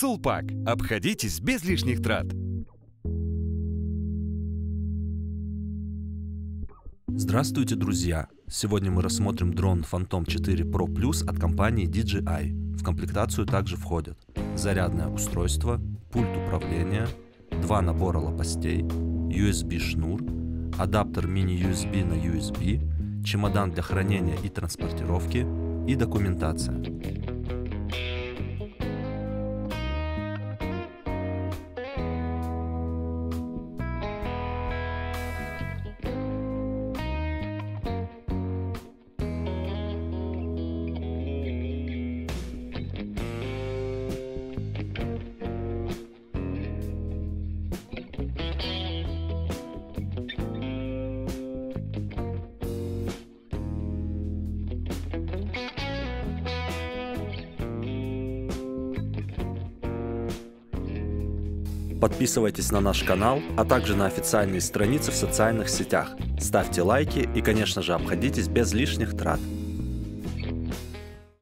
Сулпак. Обходитесь без лишних трат. Здравствуйте, друзья! Сегодня мы рассмотрим дрон Phantom 4 Pro Plus от компании DJI. В комплектацию также входят зарядное устройство, пульт управления, два набора лопастей, USB-шнур, адаптер мини-USB на USB, чемодан для хранения и транспортировки и документация. Подписывайтесь на наш канал, а также на официальные страницы в социальных сетях. Ставьте лайки и, конечно же, обходитесь без лишних трат.